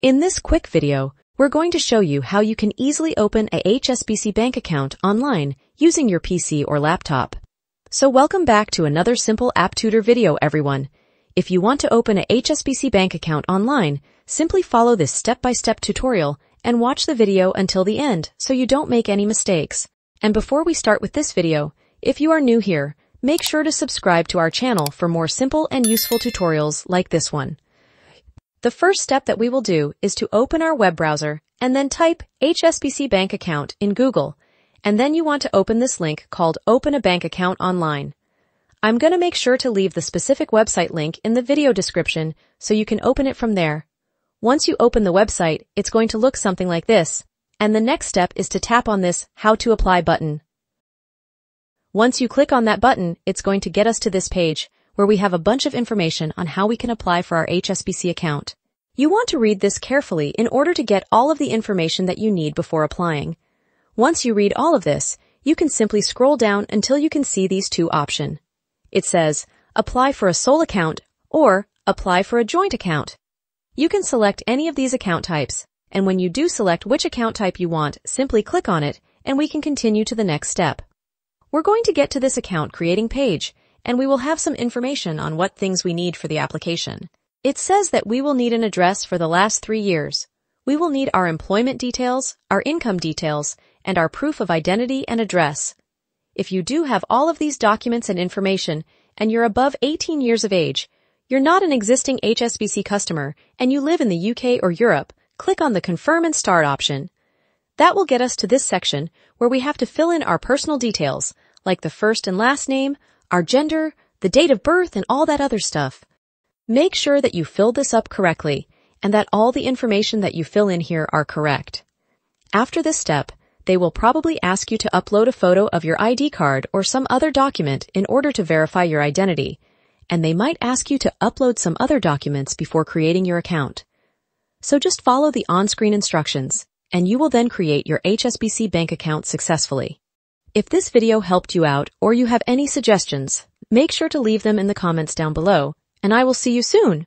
In this quick video, we're going to show you how you can easily open a HSBC bank account online using your PC or laptop. So welcome back to another simple app tutor video everyone. If you want to open a HSBC bank account online, simply follow this step-by-step tutorial and watch the video until the end so you don't make any mistakes. And before we start with this video, if you are new here, make sure to subscribe to our channel for more simple and useful tutorials like this one. The first step that we will do is to open our web browser and then type HSBC bank account in Google. And then you want to open this link called Open a Bank Account Online. I'm going to make sure to leave the specific website link in the video description so you can open it from there. Once you open the website, it's going to look something like this. And the next step is to tap on this How to Apply button. Once you click on that button, it's going to get us to this page where we have a bunch of information on how we can apply for our HSBC account. You want to read this carefully in order to get all of the information that you need before applying. Once you read all of this, you can simply scroll down until you can see these two options. It says, apply for a sole account or apply for a joint account. You can select any of these account types, and when you do select which account type you want, simply click on it, and we can continue to the next step. We're going to get to this account creating page, and we will have some information on what things we need for the application. It says that we will need an address for the last three years. We will need our employment details, our income details, and our proof of identity and address. If you do have all of these documents and information, and you're above 18 years of age, you're not an existing HSBC customer, and you live in the UK or Europe, click on the Confirm and Start option. That will get us to this section where we have to fill in our personal details, like the first and last name, our gender, the date of birth, and all that other stuff. Make sure that you fill this up correctly and that all the information that you fill in here are correct. After this step, they will probably ask you to upload a photo of your ID card or some other document in order to verify your identity, and they might ask you to upload some other documents before creating your account. So just follow the on-screen instructions, and you will then create your HSBC bank account successfully. If this video helped you out or you have any suggestions, make sure to leave them in the comments down below, and I will see you soon.